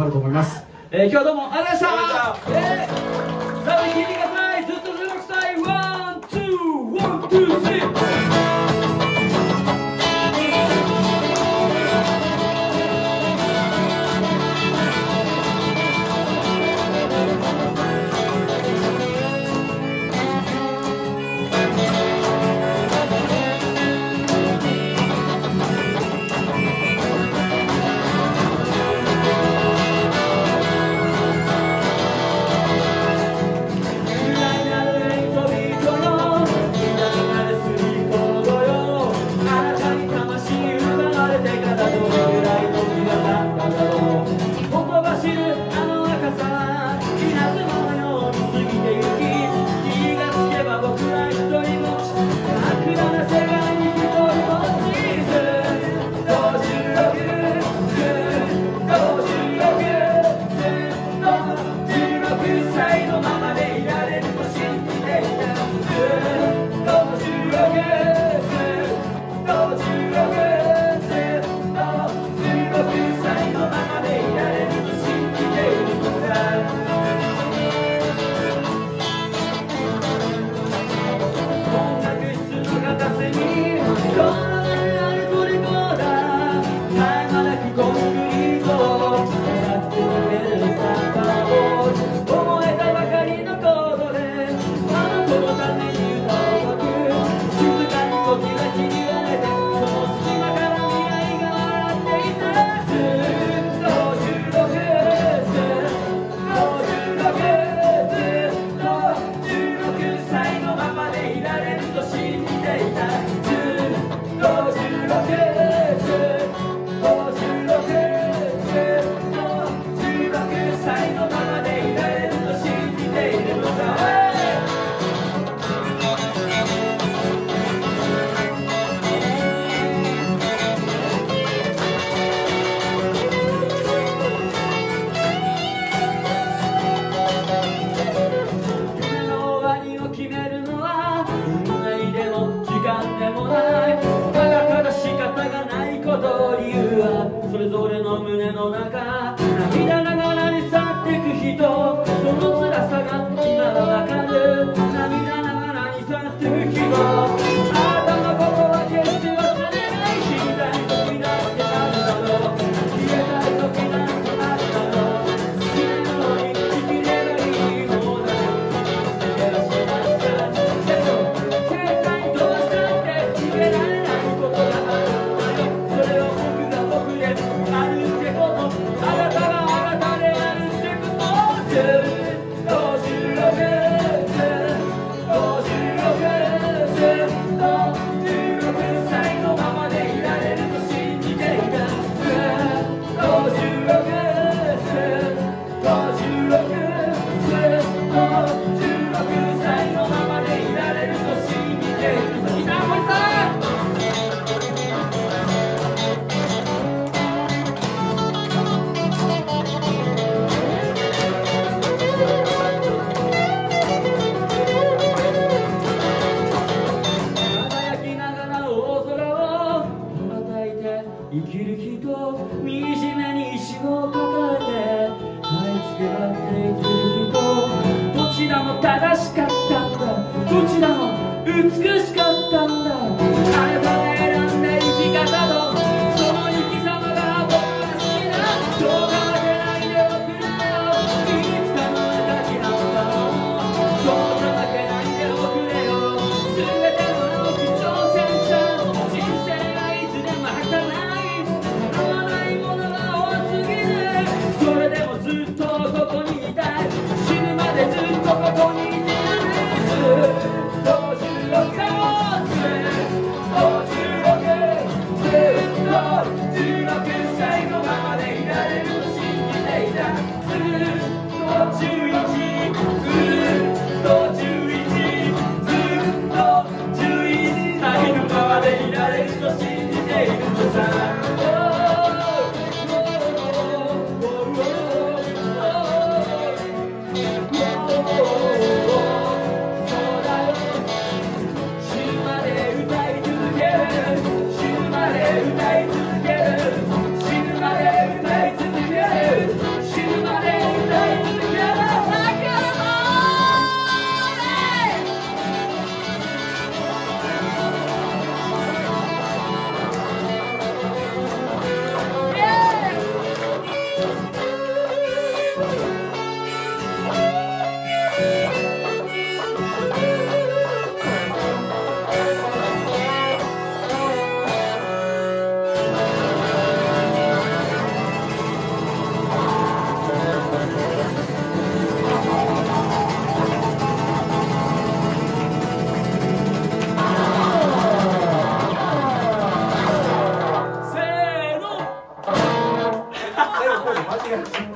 張ると思います、えー、今日はどうもありがとうございました。聞いてくださいの中涙生きる人惨めに石を抱えてはいつだって生きる人どちらも正しかったんだ。どちらも美しかった fire.